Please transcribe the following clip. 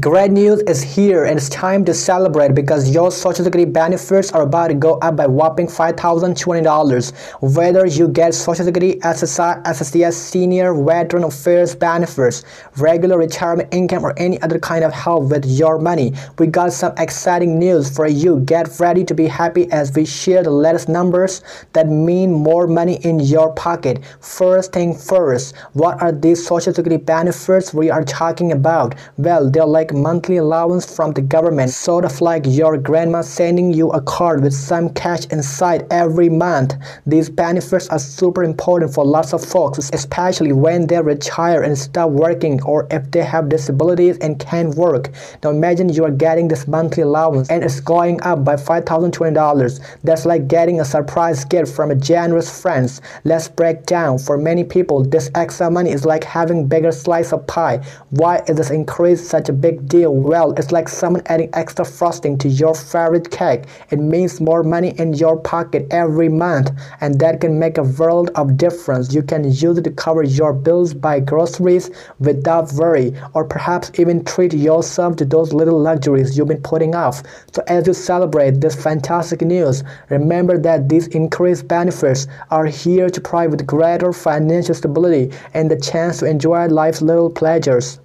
Great news is here and it's time to celebrate because your Social Security benefits are about to go up by whopping $5,020. Whether you get Social Security, SSI, SSDS, Senior Veteran Affairs benefits, regular retirement income, or any other kind of help with your money, we got some exciting news for you. Get ready to be happy as we share the latest numbers that mean more money in your pocket. First thing first, what are these Social Security benefits we are talking about? Well, they're like like monthly allowance from the government, sort of like your grandma sending you a card with some cash inside every month. These benefits are super important for lots of folks, especially when they retire and stop working or if they have disabilities and can't work. Now imagine you are getting this monthly allowance and it's going up by $5,020. That's like getting a surprise gift from a generous friend. Let's break down. For many people, this extra money is like having bigger slice of pie. Why is this increase such a big big deal. Well, it's like someone adding extra frosting to your favorite cake. It means more money in your pocket every month, and that can make a world of difference. You can use it to cover your bills, buy groceries without worry, or perhaps even treat yourself to those little luxuries you've been putting off. So as you celebrate this fantastic news, remember that these increased benefits are here to provide greater financial stability and the chance to enjoy life's little pleasures.